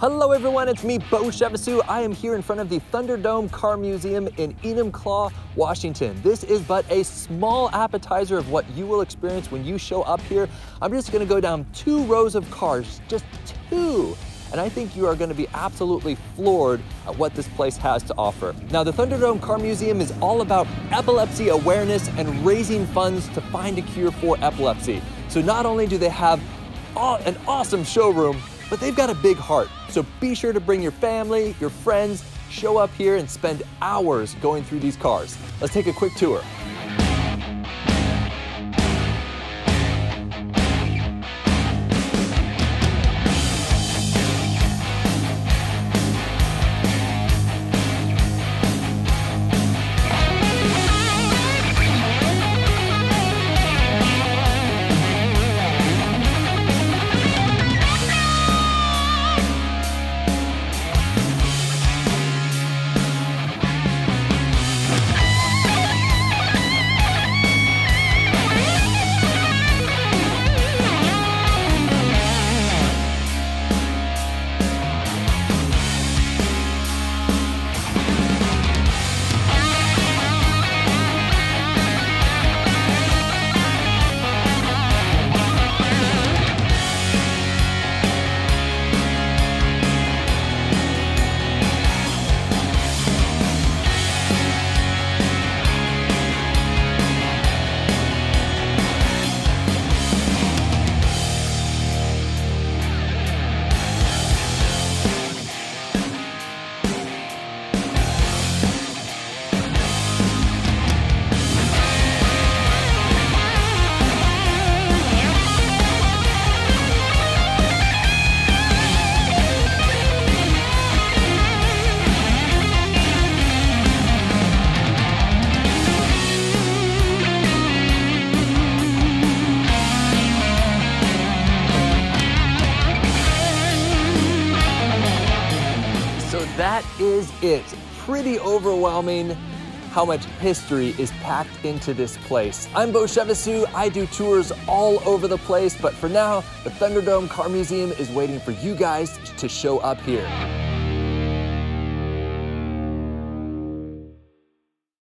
Hello everyone, it's me, Beau Chevassus. I am here in front of the Thunderdome Car Museum in Enumclaw, Washington. This is but a small appetizer of what you will experience when you show up here. I'm just gonna go down two rows of cars, just two. And I think you are gonna be absolutely floored at what this place has to offer. Now, the Thunderdome Car Museum is all about epilepsy awareness and raising funds to find a cure for epilepsy. So not only do they have an awesome showroom, but they've got a big heart. So be sure to bring your family, your friends, show up here and spend hours going through these cars. Let's take a quick tour. That is it. Pretty overwhelming how much history is packed into this place. I'm Beau Chevassus. I do tours all over the place, but for now, the Thunderdome Car Museum is waiting for you guys to show up here.